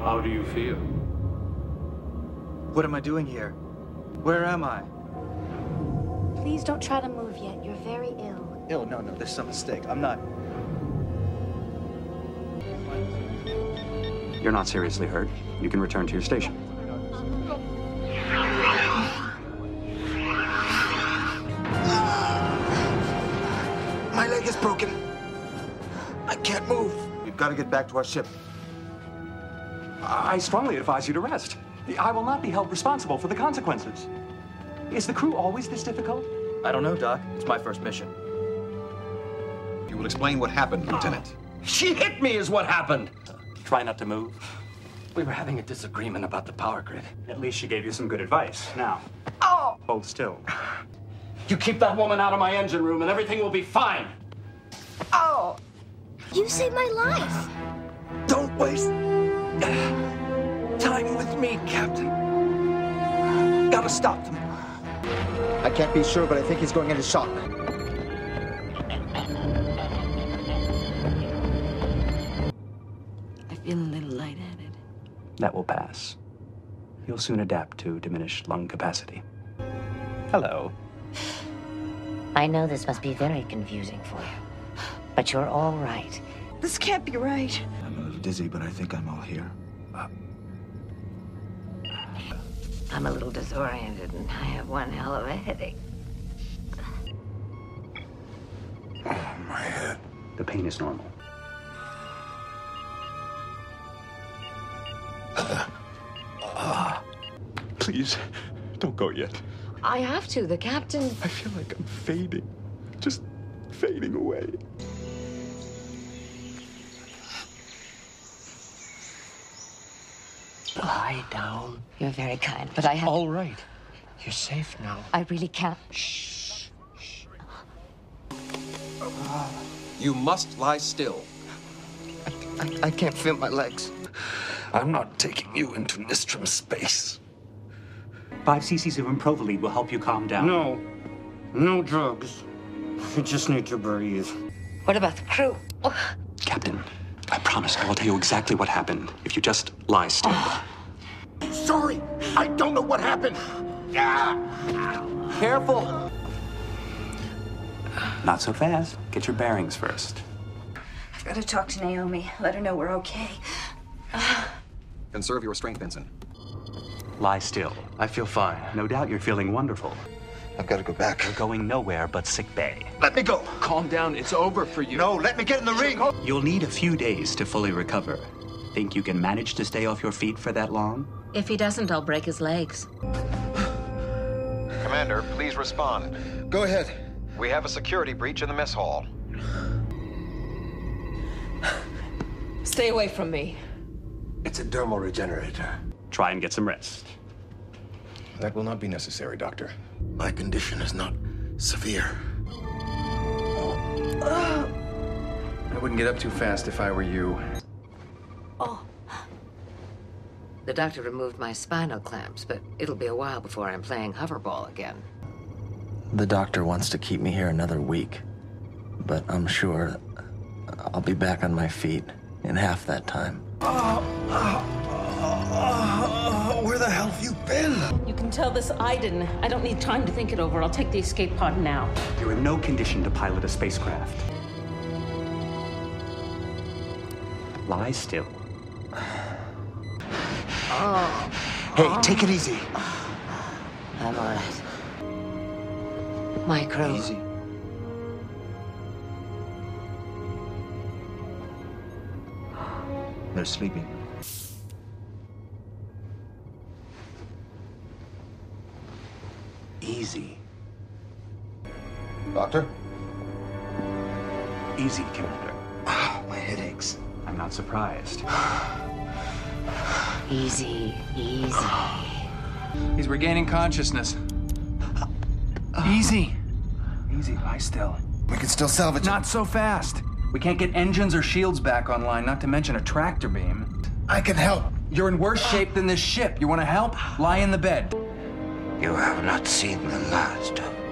How do you feel? What am I doing here? Where am I? Please don't try to move yet. You're very ill. Ill? No, no, there's some mistake. I'm not. You're not seriously hurt. You can return to your station. My leg is broken. I can't move. We've got to get back to our ship. I strongly advise you to rest. I will not be held responsible for the consequences. Is the crew always this difficult? I don't know, Doc. It's my first mission. You will explain what happened, Lieutenant. She hit me, is what happened. Try not to move. We were having a disagreement about the power grid. At least she gave you some good advice. Now, Oh! hold still. You keep that woman out of my engine room and everything will be fine. Oh! You saved my life. Don't waste time with me, Captain. Gotta stop them. I can't be sure, but I think he's going into shock. I feel a little lightheaded. That will pass. You'll soon adapt to diminished lung capacity. Hello. I know this must be very confusing for you, but you're all right. This can't be right. I'm a little dizzy, but I think I'm all here. I'm a little disoriented and I have one hell of a headache. Oh, my head. The pain is normal. Ah. Please, don't go yet. I have to. The captain. I feel like I'm fading. Just fading away. Lie down. You're very kind, but I have. All right. You're safe now. I really can't. Shh. You must lie still. I, I can't feel my legs. I'm not taking you into Nistrim space. Five cc's of inaprovaline will help you calm down. No. No drugs. You just need to breathe. What about the crew? Captain, I promise I will tell you exactly what happened if you just lie still. Sorry, I don't know what happened. Careful. Not so fast. Get your bearings first. I've got to talk to Naomi. Let her know we're okay. Conserve your strength, Vincent. Lie still. I feel fine. No doubt you're feeling wonderful. I've got to go back. You're going nowhere but sick bay. Let me go. Calm down. It's over for you. No, let me get in the ring. You'll need a few days to fully recover. Think you can manage to stay off your feet for that long? If he doesn't, I'll break his legs. Commander, please respond. Go ahead. We have a security breach in the mess hall. Stay away from me. It's a dermal regenerator. Try and get some rest. That will not be necessary, Doctor. My condition is not severe. I wouldn't get up too fast if I were you. Oh. The doctor removed my spinal clamps, but it'll be a while before I'm playing hoverball again. The doctor wants to keep me here another week, but I'm sure I'll be back on my feet in half that time. where can tell this Iden. I don't need time to think it over. I'll take the escape pod now. You're in no condition to pilot a spacecraft. Lie still. Hey, take it easy. I'm all right. My crew. Easy. They're sleeping. Easy. Doctor? Easy, Commander. Ah, my head aches. I'm not surprised. Easy, easy. He's regaining consciousness. Easy. Easy, lie still. We can still salvage it. Not so fast. We can't get engines or shields back online, not to mention a tractor beam. I can help. You're in worse shape than this ship. You want to help? Lie in the bed. You have not seen the last of